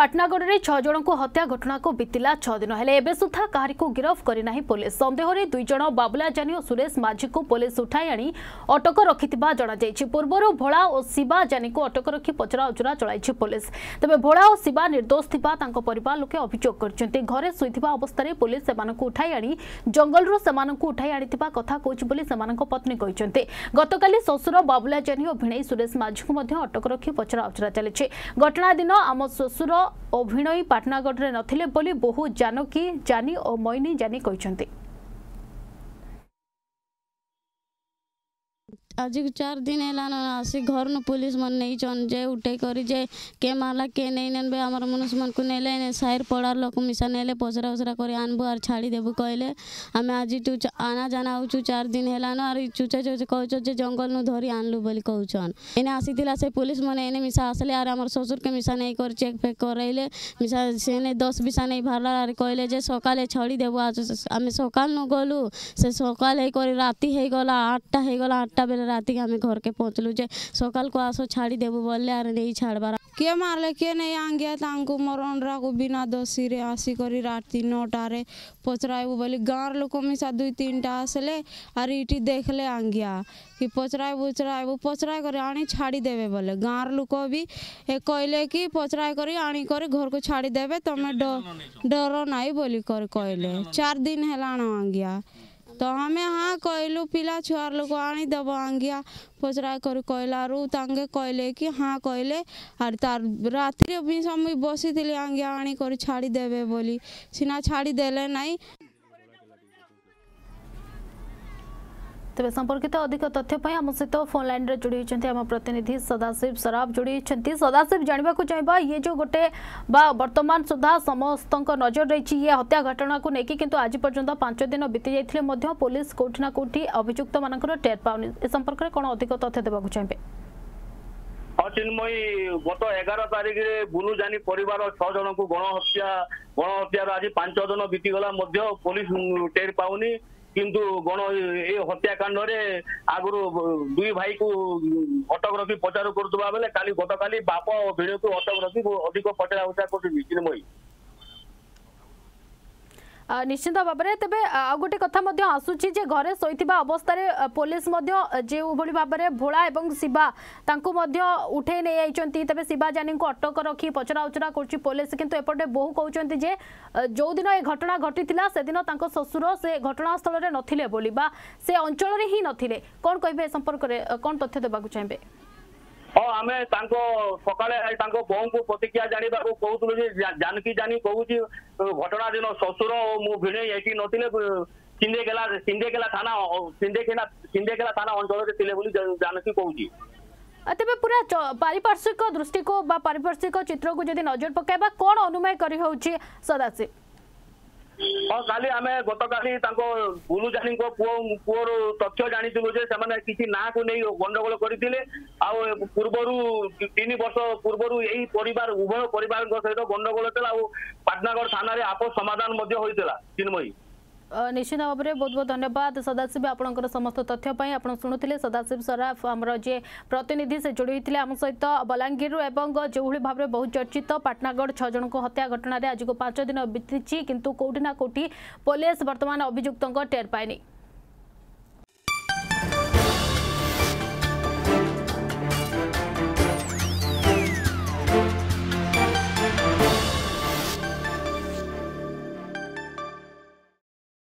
ପାଟନାଗଡ଼ରେ ଛଅ ଜଣଙ୍କୁ ହତ୍ୟା ଘଟଣାକୁ ବିତିଲା ଛଅ ଦିନ ହେଲେ ଏବେ ସୁଦ୍ଧା କାହାରିକୁ ଗିରଫ କରିନାହିଁ ପୋଲିସ ସନ୍ଦେହରେ ଦୁଇ ଜଣ ବାବୁଲାଜାନି ଓ ସୁରେଶ ମାଝୀଙ୍କୁ ପୋଲିସ ଉଠାଇ ଆଣି ଅଟକ ରଖିଥିବା ଜଣାଯାଇଛି ପୂର୍ବରୁ ଭୋଳା ଓ ଶିବା ଜାନିଙ୍କୁ ଅଟକ ରଖି ପଚରାଉଚରା ଚଳାଇଛି ପୋଲିସ ତେବେ ଭୋଳା ଓ ଶିବା ନିର୍ଦ୍ଦୋଷ ଥିବା ତାଙ୍କ ପରିବାର ଲୋକେ ଅଭିଯୋଗ କରିଛନ୍ତି ଘରେ ଶୋଇଥିବା ଅବସ୍ଥାରେ ପୋଲିସ ସେମାନଙ୍କୁ ଉଠାଇ ଆଣି ଜଙ୍ଗଲରୁ ସେମାନଙ୍କୁ ଉଠାଇ ଆଣିଥିବା କଥା କହୁଛି ବୋଲି ସେମାନଙ୍କ ପତ୍ନୀ କହିଛନ୍ତି ଗତକାଲି ଶ୍ୱଶୁର ବାବୁଲାଜାନି ଓ ଭିଣେଇ ସୁରେଶ ମାଝୀଙ୍କୁ ମଧ୍ୟ ଅଟକ ରଖି ପଚରାଉଚରା ଚାଲିଛି ଘଟଣା ଦିନ ଆମ ଶ୍ୱଶୁର অভিনয় পাটনাগড়ে নথিলে বলি বহু জানকী জানি ও মৈনী জানি কইছন্তি ଆଜି ଚାର୍ ଦିନ୍ ହେଲାନ ଆସି ଘର୍ନୁ ପୁଲିସ୍ମାନେ ନେଇଛନ୍ ଯେ ଉଠେଇ କରି ଯେ କେ ମାରଲା କେ ନେଇ ନେବେ ଆମର ମନୁଷମାନଙ୍କୁ ନେଲେ ସାହିର ପଡ଼ାର ଲୋକ ମିଶା ନେଲେ ପଚରା ଉଚରା କରି ଆନବୁ ଆର୍ ଛାଡ଼ିଦେବୁ କହିଲେ ଆମେ ଆଜିଠୁ ଆନା ଜାନା ହଉଛୁ ଚାର୍ ଦିନ୍ ହେଲାନ ଆର୍ ଚୁଚେ ଚୁଚେ କହୁଛ ଯେ ଜଙ୍ଗଲନୁ ଧରି ଆନଲୁ ବୋଲି କହୁଛନ୍ ଏଇନେ ଆସିଥିଲା ସେ ପୁଲିସ୍ମାନେ ଏଇନେ ମିଶା ଆସିଲେ ଆର୍ ଆମର ଶ୍ୱଶୁରକେ ମିଶା ନେଇ କରି ଚେକ୍ ଫେକ୍ କରାଇଲେ ମିଶା ସେନେ ଦଶ ମିଶା ନେଇ ବାହାରିଲା ଆର୍ କହିଲେ ଯେ ସକାଳେ ଛଡ଼ିଦେବୁ ଆମେ ସକାଳନୁ ଗଲୁ ସେ ସକାଳ ହେଇକରି ରାତି ହେଇଗଲା ଆଠଟା ହେଇଗଲା ଆଠଟା ବେଳେ रात के आम घर के पहुँचलू जे सकाल को आसो छाड़ी देव बोले आर नहीं छाड़बार किए मारे किए नहीं आंगिया मोर अंडरा को बिना दोषी रे आसी करी राति पचराबू बोल गाँव लोक मिसा दुई तीन टा आसले आर इटी देखले आंगिया कि पचराबू उचराबू पचराए कर आनी छाड़ी देवे बोले गाँव लोक भी कहले कि पचराए कर आनी कर घर को छाड़ी देवे तुम्हें डर ना बोली कर कहले चार दिन है आंगिया तो हमें हाँ कहलु पिला छुआर लोग आनी आंगिया पचरा कर कोयला रू तांगे कोयले कि हाँ कहले आर तार रात्रि भी सब बसी थी आनी कर छाड़ी देवे बोली सीना छाड़ी देले नहीं ତେବେ ସମ୍ପର୍କିତ ଅଧିକ ତଥ୍ୟ ପାଇଁ ଆମ ସହିତ ଫୋନ୍ ଲାଇନ୍ରେ ଯୋଡ଼ି ହୋଇଛନ୍ତି ଆମ ପ୍ରତିନିଧି ସଦାଶିବ ସରାଫ ଯୋଡ଼ି ହୋଇଛନ୍ତି ସଦାଶିବ ଜାଣିବାକୁ ଚାହିଁବା ଇଏ ଯେଉଁ ଗୋଟେ ବା ବର୍ତ୍ତମାନ ସୁଦ୍ଧା ସମସ୍ତଙ୍କ ନଜର ରହିଛି ଇଏ ହତ୍ୟା ଘଟଣାକୁ ନେଇକି କିନ୍ତୁ ଆଜି ପର୍ଯ୍ୟନ୍ତ ପାଞ୍ଚ ଦିନ ବିତି ଯାଇଥିଲେ ମଧ୍ୟ ପୋଲିସ କୋଉଠି ନା କୋଉଠି ଅଭିଯୁକ୍ତମାନଙ୍କର ଟେର୍ ପାଉନି ଏ ସମ୍ପର୍କରେ କ'ଣ ଅଧିକ ତଥ୍ୟ ଦେବାକୁ ଚାହିଁବେ ହଁ ଚିନ୍ମୟୀ ଗତ ଏଗାର ତାରିଖରେ ବୁଲୁଜାନି ପରିବାର ଛଅ ଜଣଙ୍କୁ ଗଣହତ୍ୟା ଗଣହତ୍ୟାର ଆଜି ପାଞ୍ଚ ଦିନ ବିତିଗଲା ମଧ୍ୟ ପୋଲିସ ଟେର୍ ପାଉନି କିନ୍ତୁ ଗଣ ଏ ହତ୍ୟାକାଣ୍ଡରେ ଆଗରୁ ଦୁଇ ଭାଇକୁ ଅଟକ ରଖି ପଚାର କରୁଥିବା ବେଳେ କାଲି ଗତକାଲି ବାପ ଓ ଭିଣକୁ ଅଟକ ରଖି ଅଧିକ ପଚରା ଉଚରା କରୁଛନ୍ତି ଚିନ୍ମୟୀ ନିଶ୍ଚିନ୍ତ ଭାବରେ ତେବେ ଆଉ ଗୋଟେ କଥା ମଧ୍ୟ ଆସୁଛି ଯେ ଘରେ ଶୋଇଥିବା ଅବସ୍ଥାରେ ପୋଲିସ ମଧ୍ୟ ଯେଉଁଭଳି ଭାବରେ ଭୋଳା ଏବଂ ଶିବା ତାଙ୍କୁ ମଧ୍ୟ ଉଠେଇ ନେଇଯାଇଛନ୍ତି ତେବେ ଶିବା ଜାନିଙ୍କୁ ଅଟକ ରଖି ପଚରାଉଚରା କରୁଛି ପୋଲିସ କିନ୍ତୁ ଏପଟେ ବହୁ କହୁଛନ୍ତି ଯେ ଯେଉଁଦିନ ଏ ଘଟଣା ଘଟିଥିଲା ସେଦିନ ତାଙ୍କ ଶ୍ୱଶୁର ସେ ଘଟଣାସ୍ଥଳରେ ନଥିଲେ ବୋଲି ବା ସେ ଅଞ୍ଚଳରେ ହିଁ ନଥିଲେ କ'ଣ କହିବେ ଏ ସମ୍ପର୍କରେ କ'ଣ ତଥ୍ୟ ଦେବାକୁ ଚାହିଁବେ ହଁ ଆମେ ତାଙ୍କ ସକାଳେ ତାଙ୍କ ବୋଉଙ୍କୁ ପ୍ରତିକ୍ରିୟା ଜାଣିବାକୁ କହୁଥିଲୁ ଯେ ଜାନକୀ ଜାନି କହୁଛି ଘଟଣା ଦିନ ଶ୍ୱଶୁର ଓ ମୁଁ ଭିଣେଇ ଏଠି ନଥିଲେ ସିନ୍ଦେକେଲା ସିନ୍ଦେକେଲା ଥାନା ସିନ୍ଦେକେଲା ସିନ୍ଦେକେଲା ଥାନା ଅଞ୍ଚଳରେ ଥିଲେ ବୋଲି ଜାନକୀ କହୁଛି ତେବେ ପୁରା ପାରିପାର୍ଶ୍ୱିକ ଦୃଷ୍ଟିକୁ ବା ପାରିପାର୍ଶ୍ୱିକ ଚିତ୍ରକୁ ଯଦି ନଜର ପକାଇବା କ'ଣ ଅନୁମୟ କରିହେଉଛି ସଦାଶିବ ହଁ କାଲି ଆମେ ଗତକାଲି ତାଙ୍କ ଗୁରୁଜାନୀଙ୍କ ପୁଅ ପୁଅର ତଥ୍ୟ ଜାଣିଥିଲୁ ଯେ ସେମାନେ କିଛି ନାଁକୁ ନେଇ ଗଣ୍ଡଗୋଳ କରିଥିଲେ ଆଉ ପୂର୍ବରୁ ତିନି ବର୍ଷ ପୂର୍ବରୁ ଏହି ପରିବାର ଉଭୟ ପରିବାରଙ୍କ ସହିତ ଗଣ୍ଡଗୋଳ ଥିଲା ଆଉ ପାଟନାଗଡ଼ ଥାନାରେ ଆପୋଷ ସମାଧାନ ମଧ୍ୟ ହୋଇଥିଲା ଚିନ୍ମୟୀ ନିଶ୍ଚିତ ଭାବରେ ବହୁତ ବହୁତ ଧନ୍ୟବାଦ ସଦାଶିବ ଆପଣଙ୍କର ସମସ୍ତ ତଥ୍ୟ ପାଇଁ ଆପଣ ଶୁଣୁଥିଲେ ସଦାଶିବ ସରାଫ ଆମର ଯିଏ ପ୍ରତିନିଧି ସେ ଯୋଡ଼ି ହୋଇଥିଲେ ଆମ ସହିତ ବଲାଙ୍ଗୀରରୁ ଏବଂ ଯେଉଁଭଳି ଭାବରେ ବହୁ ଚର୍ଚ୍ଚିତ ପାଟନାଗଡ଼ ଛଅ ଜଣଙ୍କ ହତ୍ୟା ଘଟଣାରେ ଆଜିକୁ ପାଞ୍ଚ ଦିନ ବିତିଛି କିନ୍ତୁ କେଉଁଠି ନା କେଉଁଠି ପୋଲିସ ବର୍ତ୍ତମାନ ଅଭିଯୁକ୍ତଙ୍କ ଟେର ପାଇନି